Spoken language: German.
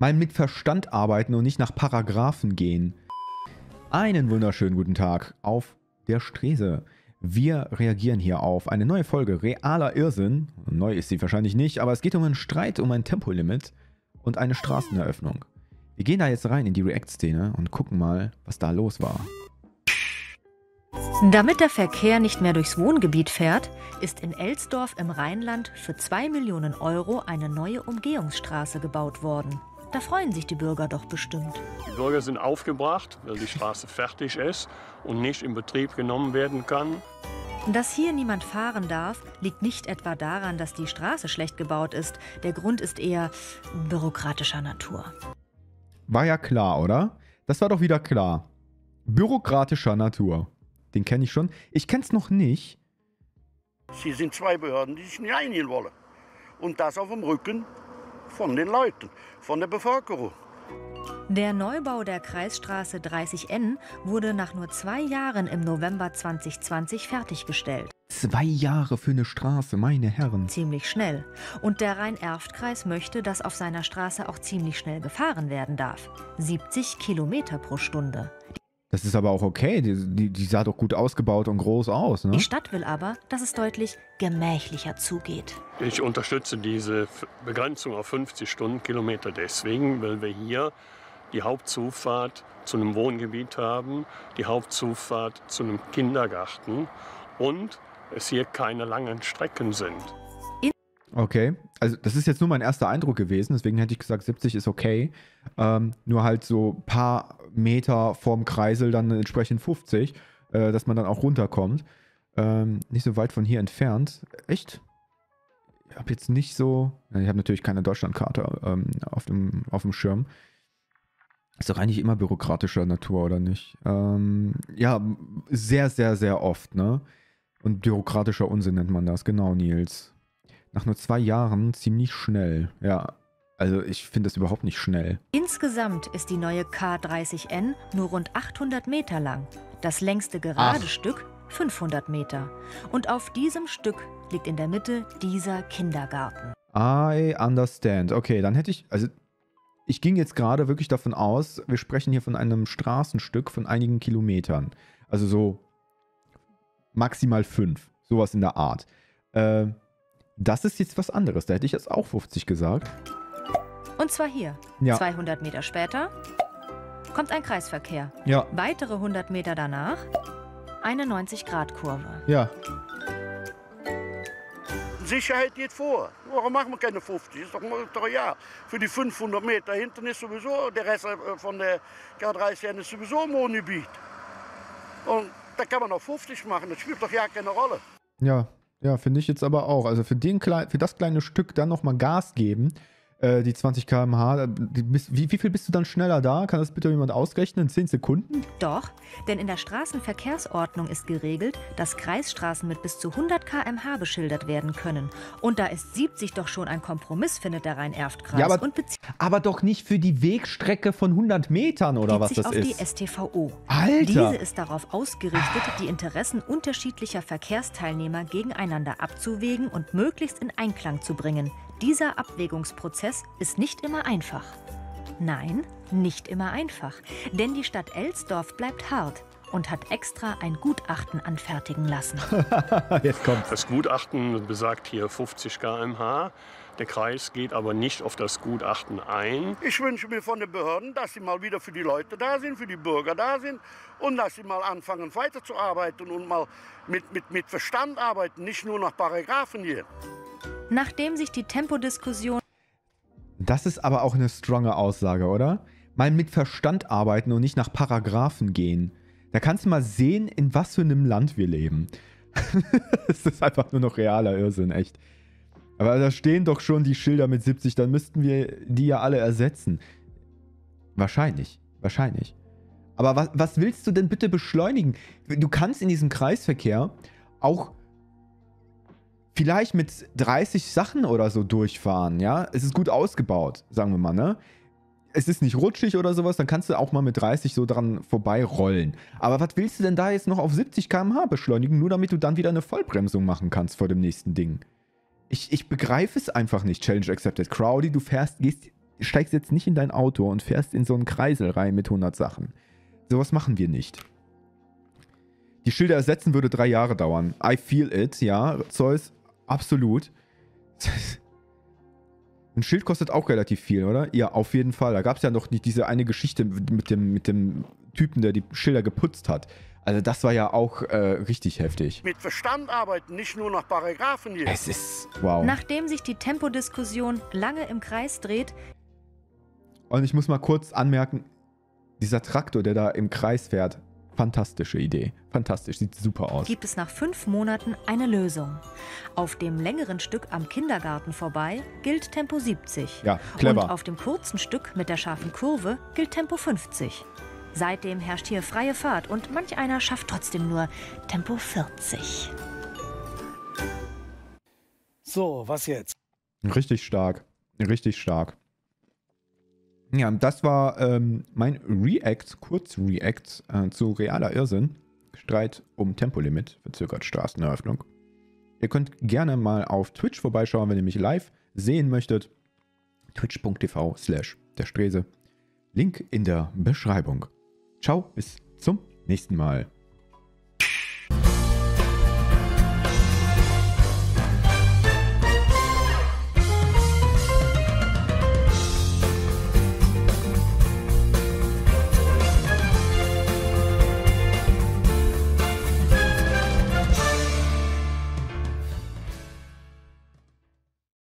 Mal mit Verstand arbeiten und nicht nach Paragraphen gehen. Einen wunderschönen guten Tag auf der Strese. Wir reagieren hier auf eine neue Folge Realer Irrsinn. Neu ist sie wahrscheinlich nicht, aber es geht um einen Streit um ein Tempolimit und eine Straßeneröffnung. Wir gehen da jetzt rein in die React-Szene und gucken mal, was da los war. Damit der Verkehr nicht mehr durchs Wohngebiet fährt, ist in Elsdorf im Rheinland für 2 Millionen Euro eine neue Umgehungsstraße gebaut worden. Da freuen sich die Bürger doch bestimmt. Die Bürger sind aufgebracht, weil die Straße fertig ist und nicht in Betrieb genommen werden kann. Dass hier niemand fahren darf, liegt nicht etwa daran, dass die Straße schlecht gebaut ist. Der Grund ist eher bürokratischer Natur. War ja klar, oder? Das war doch wieder klar. Bürokratischer Natur. Den kenne ich schon. Ich kenne es noch nicht. Sie sind zwei Behörden, die sich nicht einigen wollen. Und das auf dem Rücken von den Leuten, von der Bevölkerung. Der Neubau der Kreisstraße 30N wurde nach nur zwei Jahren im November 2020 fertiggestellt. Zwei Jahre für eine Straße, meine Herren. Ziemlich schnell. Und der Rhein-Erft-Kreis möchte, dass auf seiner Straße auch ziemlich schnell gefahren werden darf. 70 Kilometer pro Stunde. Das ist aber auch okay. Die, die, die sah doch gut ausgebaut und groß aus, ne? Die Stadt will aber, dass es deutlich gemächlicher zugeht. Ich unterstütze diese Begrenzung auf 50 Stundenkilometer deswegen, weil wir hier die Hauptzufahrt zu einem Wohngebiet haben, die Hauptzufahrt zu einem Kindergarten und es hier keine langen Strecken sind. Okay. Also, das ist jetzt nur mein erster Eindruck gewesen, deswegen hätte ich gesagt, 70 ist okay. Ähm, nur halt so ein paar Meter vorm Kreisel dann entsprechend 50, äh, dass man dann auch runterkommt. Ähm, nicht so weit von hier entfernt. Echt? Ich habe jetzt nicht so. Ich habe natürlich keine Deutschlandkarte ähm, auf, dem, auf dem Schirm. Ist doch eigentlich immer bürokratischer Natur, oder nicht? Ähm, ja, sehr, sehr, sehr oft, ne? Und bürokratischer Unsinn nennt man das, genau, Nils. Nach nur zwei Jahren ziemlich schnell. Ja, also ich finde das überhaupt nicht schnell. Insgesamt ist die neue K30N nur rund 800 Meter lang. Das längste gerade Ach. Stück 500 Meter. Und auf diesem Stück liegt in der Mitte dieser Kindergarten. I understand. Okay, dann hätte ich, also ich ging jetzt gerade wirklich davon aus, wir sprechen hier von einem Straßenstück von einigen Kilometern. Also so maximal fünf. Sowas in der Art. Äh, das ist jetzt was anderes. Da hätte ich jetzt auch 50 gesagt. Und zwar hier. Ja. 200 Meter später kommt ein Kreisverkehr. Ja, Weitere 100 Meter danach eine 90-Grad-Kurve. ja. Sicherheit geht vor. Warum machen wir keine 50? Ist doch, doch ja. Für die 500 Meter hinten ist sowieso, der Rest äh, von der K30 ist sowieso ein Wohngebiet. Und da kann man auch 50 machen, das spielt doch ja keine Rolle. Ja, ja, finde ich jetzt aber auch. Also für, den für das kleine Stück dann nochmal Gas geben, äh, die 20 km/h. Wie, wie viel bist du dann schneller da? Kann das bitte jemand ausrechnen? In 10 Sekunden? Doch, denn in der Straßenverkehrsordnung ist geregelt, dass Kreisstraßen mit bis zu 100 km/h beschildert werden können. Und da ist 70 doch schon ein Kompromiss, findet der Rhein-Erft-Kreis. Ja, aber- Aber doch nicht für die Wegstrecke von 100 Metern oder was sich das auf ist. die STVO. Alter! Diese ist darauf ausgerichtet, die Interessen unterschiedlicher Verkehrsteilnehmer gegeneinander abzuwägen und möglichst in Einklang zu bringen. Dieser Abwägungsprozess ist nicht immer einfach. Nein, nicht immer einfach. Denn die Stadt Elsdorf bleibt hart und hat extra ein Gutachten anfertigen lassen. Jetzt kommt. Das Gutachten besagt hier 50 km/h. Der Kreis geht aber nicht auf das Gutachten ein. Ich wünsche mir von den Behörden, dass sie mal wieder für die Leute da sind, für die Bürger da sind und dass sie mal anfangen weiterzuarbeiten und mal mit, mit, mit Verstand arbeiten, nicht nur nach Paragraphen hier. Nachdem sich die Tempodiskussion Das ist aber auch eine stronge Aussage, oder? Mal mit Verstand arbeiten und nicht nach Paragraphen gehen. Da kannst du mal sehen, in was für einem Land wir leben. Es ist einfach nur noch realer Irrsinn, echt. Aber da stehen doch schon die Schilder mit 70, dann müssten wir die ja alle ersetzen. Wahrscheinlich, wahrscheinlich. Aber was, was willst du denn bitte beschleunigen? Du kannst in diesem Kreisverkehr auch vielleicht mit 30 Sachen oder so durchfahren, ja? Es ist gut ausgebaut, sagen wir mal, ne? Es ist nicht rutschig oder sowas, dann kannst du auch mal mit 30 so dran vorbeirollen. Aber was willst du denn da jetzt noch auf 70 km/h beschleunigen, nur damit du dann wieder eine Vollbremsung machen kannst vor dem nächsten Ding? Ich, ich begreife es einfach nicht, Challenge Accepted. Crowdy, du fährst, gehst steigst jetzt nicht in dein Auto und fährst in so einen Kreisel rein mit 100 Sachen. Sowas machen wir nicht. Die Schilder ersetzen würde drei Jahre dauern. I feel it, ja, Zeus, absolut. Ein Schild kostet auch relativ viel, oder? Ja, auf jeden Fall. Da gab es ja noch nicht diese eine Geschichte mit dem, mit dem Typen, der die Schilder geputzt hat. Also das war ja auch äh, richtig heftig. Mit Verstand arbeiten, nicht nur nach Paragraphen hier. Es ist wow. Nachdem sich die Tempodiskussion lange im Kreis dreht, Und ich muss mal kurz anmerken, dieser Traktor, der da im Kreis fährt, fantastische Idee. Fantastisch, sieht super aus. gibt es nach fünf Monaten eine Lösung. Auf dem längeren Stück am Kindergarten vorbei gilt Tempo 70. Ja, clever. Und auf dem kurzen Stück mit der scharfen Kurve gilt Tempo 50. Seitdem herrscht hier freie Fahrt und manch einer schafft trotzdem nur Tempo 40. So, was jetzt? Richtig stark. Richtig stark. Ja, das war ähm, mein React, Kurz-React äh, zu realer Irrsinn. Streit um Tempolimit, verzögert Straßeneröffnung. Ihr könnt gerne mal auf Twitch vorbeischauen, wenn ihr mich live sehen möchtet. twitch.tv slash der Strese. Link in der Beschreibung. Ciao, bis zum nächsten Mal.